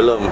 belum